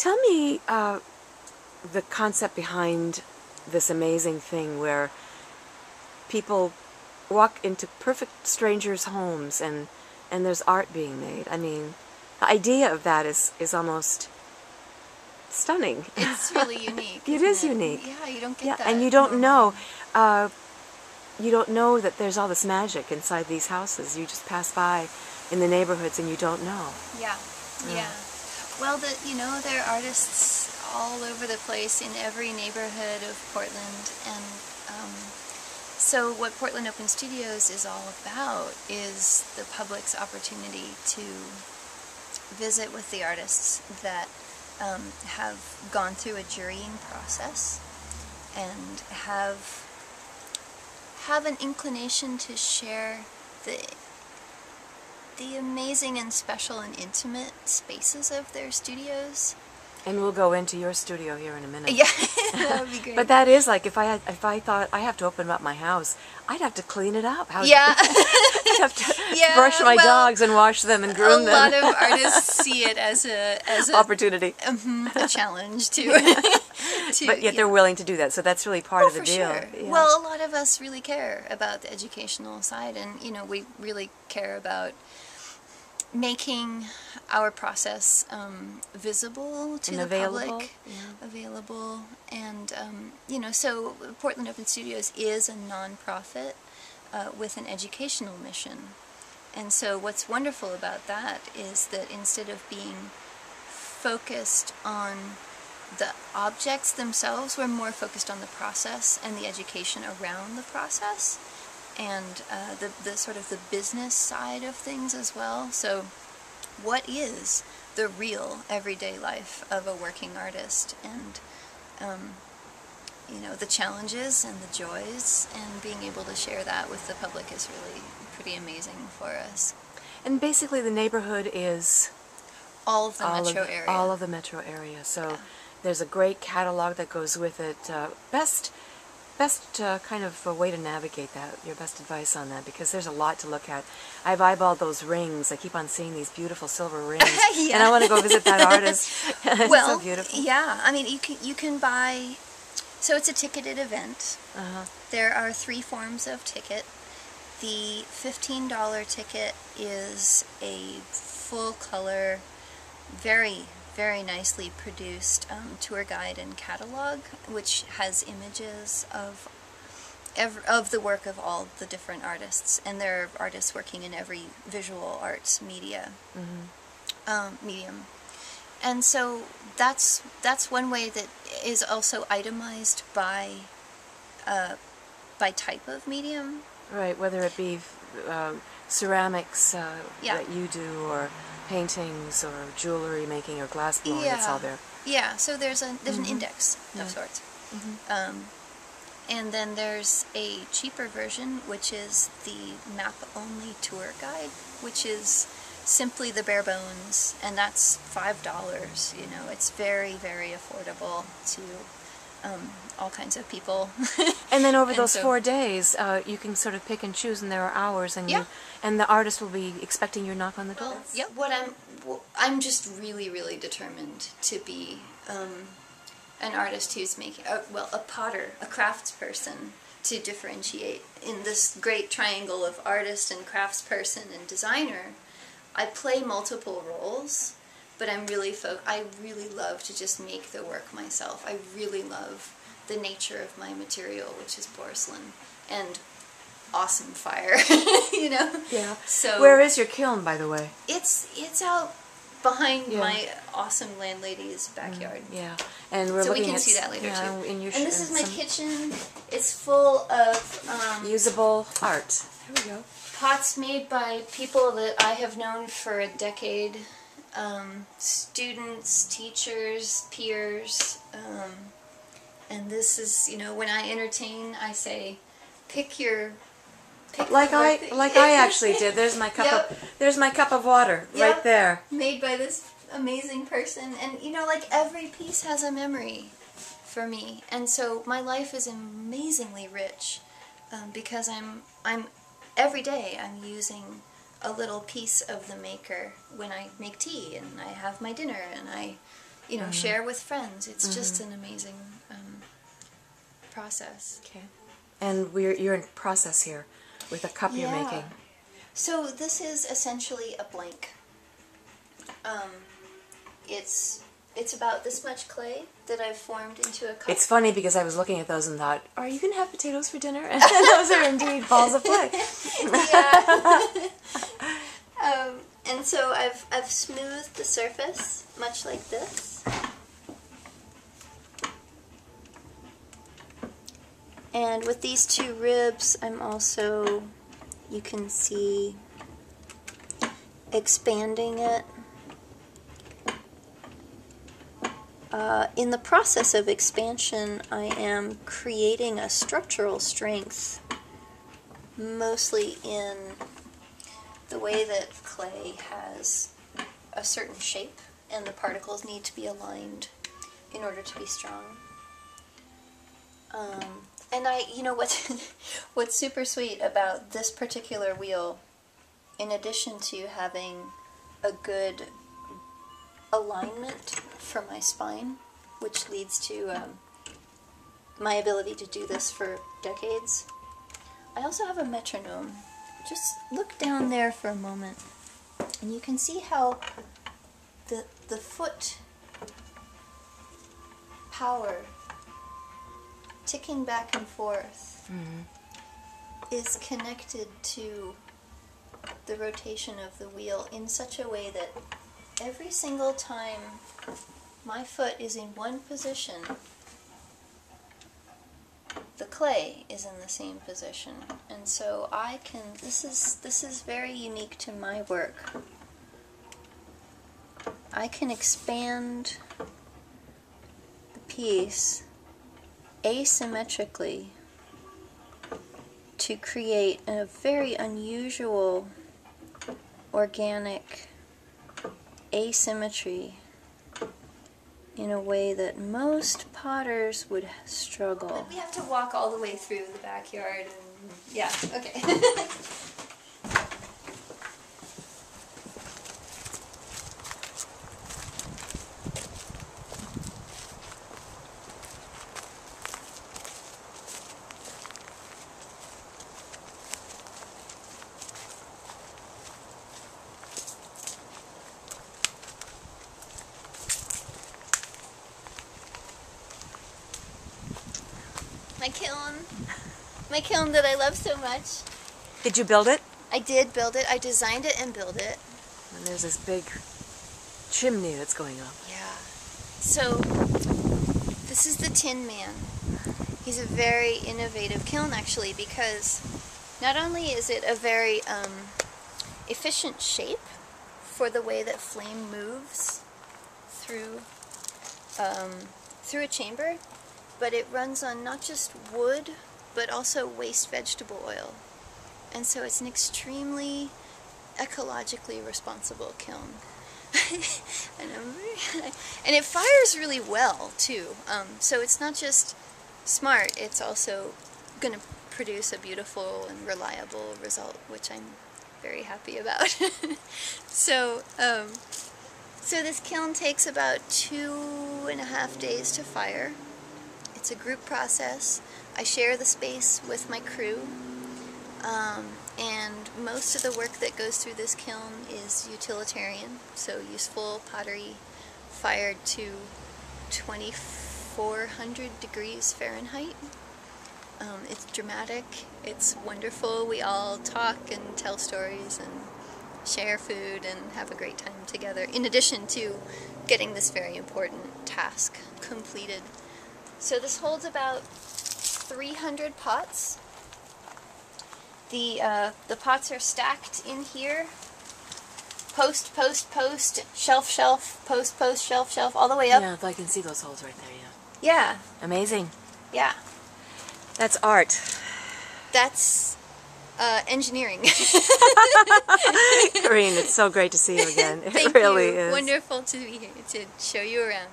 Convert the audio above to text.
Tell me uh, the concept behind this amazing thing where people walk into perfect strangers' homes and and there's art being made. I mean, the idea of that is is almost stunning. It's really unique. It is unique. Yeah, you don't get yeah, that. and you don't know. Uh, you don't know that there's all this magic inside these houses. You just pass by in the neighborhoods and you don't know. Yeah, yeah. Well, the you know there are artists all over the place in every neighborhood of Portland, and um, so what Portland Open Studios is all about is the public's opportunity to visit with the artists that um, have gone through a jurying process and have have an inclination to share the the amazing and special and intimate spaces of their studios. And we'll go into your studio here in a minute. Yeah, that would be great. But that is like if I had, if I thought I have to open up my house, I'd have to clean it up. How yeah, I'd have to Yeah, brush my well, dogs and wash them and groom them. A lot of artists see it as a as a, opportunity. mhm, a challenge to. to But yet they're willing to do that, so that's really part Oh, of the deal. sure. Yeah. Well, a lot of us really care about the educational side, and you know, we really care about making our process um, visible to And the available, public, yeah. available, and um, you know, so Portland Open Studios is a nonprofit uh, with an educational mission, and so what's wonderful about that is that instead of being focused on the objects themselves we're more focused on the process and the education around the process and uh, the, the sort of the business side of things as well so what is the real everyday life of a working artist and um, you know the challenges and the joys and being able to share that with the public is really pretty amazing for us and basically the neighborhood is all of the all metro of, area all of the metro area. So Yeah. there's a great catalog that goes with it. Uh, best best uh, kind of a way to navigate that, your best advice on that, because there's a lot to look at. I've eyeballed those rings. I keep on seeing these beautiful silver rings, and I want to go visit that artist. it's well, so beautiful. yeah. I mean, you can you can buy. So it's a ticketed event. Uh-huh. There are three forms of ticket. The fifteen dollar ticket is a full color, very very nicely produced um, tour guide and catalog, which has images of ev- of the work of all the different artists, and there are artists working in every visual arts media um, medium. And so that's that's one way that is also itemized by uh, by type of medium. Right, whether it be um, ceramics uh, Yeah. that you do, or paintings, or jewelry making, or glass blowing, it's all there. Yeah, so there's a there's an index Yeah. of sorts. Um, and then there's a cheaper version, which is the map only tour guide, which is simply the bare bones, and that's five dollars. You know, it's very very affordable to um, all kinds of people. And then over And those so- four days, uh, you can sort of pick and choose, and there are hours, and Yeah. you, and the artist will be expecting your knock on the door. Well, yeah. What I'm, well, I'm just really, really determined to be um, an artist who's making, uh, well, a potter, a craftsperson, to differentiate in this great triangle of artist and craftsperson and designer. I play multiple roles, but I'm really fo- I really love to just make the work myself. I really love the nature of my material, which is porcelain and awesome fire. you know. Yeah. So Where is your kiln, by the way? it's it's out behind Yeah. my awesome landlady's backyard. Yeah, and we're So we can see that later yeah, too. In your and this is my kitchen. It's full of um, usable art. There we go. pots made by people that I have known for a decade. Um, students, teachers, peers. Um, and this is, you know, when I entertain, I say, pick your. Pick Like I, that like I actually did. There's my cup Yep. of, there's my cup of water Yep. right there. made by this amazing person and you know like every piece has a memory for me and so my life is amazingly rich um, because i'm i'm every day i'm using a little piece of the maker when i make tea and i have my dinner and i you know, share with friends. It's just an amazing um, process. Okay. And we're you're in process here with a cup you're making. So this is essentially a blank. Um, it's it's about this much clay that I've formed into a cup. It's funny because I was looking at those and thought, "Are you going to have potatoes for dinner?" And those are indeed balls of clay. yeah. um, and so I've I've smoothed the surface much like this. And with these two ribs, I'm also, you can see, expanding it. Uh, in the process of expansion, I am creating a structural strength mostly in the way that clay has a certain shape and the particles need to be aligned in order to be strong. Um, and I, you know what, what's super sweet about this particular wheel, in addition to having a good alignment for my spine, which leads to um, my ability to do this for decades. I also have a metronome. Just look down there for a moment, and you can see how the the foot power ticking back and forth is connected to the rotation of the wheel in such a way that every single time my foot is in one position, the clay is in the same position. And so I can this is this is very unique to my work. I can expand the piece asymmetrically to create a very unusual organic asymmetry in a way that most potters would struggle. We have to walk all the way through the backyard and yeah, okay. my kiln. My kiln that I love so much. Did you build it? I did build it. I designed it and built it. And there's this big chimney that's going up. Yeah. So, this is the Tin Man. He's a very innovative kiln, actually, because not only is it a very um, efficient shape for the way that flame moves through um, through a chamber, but it runs on not just wood, but also waste vegetable oil. And so it's an extremely ecologically responsible kiln. and, and it fires really well too. Um, so it's not just smart; it's also going to produce a beautiful and reliable result, which I'm very happy about. so, um, so this kiln takes about two and a half days to fire. It's a group process. I share the space with my crew. Um, and most of the work that goes through this kiln is utilitarian, so useful pottery fired to 2400 degrees Fahrenheit. Um, it's dramatic, it's wonderful. We all talk and tell stories and share food and have a great time together, in addition to getting this very important task completed. So this holds about 300 pots. The, uh, the pots are stacked in here. Post, post, post, shelf, shelf, post, post, shelf, shelf, all the way up. Yeah, I can see those holes right there, yeah. Yeah, Amazing. yeah. That's art. That's uh, engineering. Careen, it's so great to see you again. It Thank really you. is. Wonderful to be here to show you around.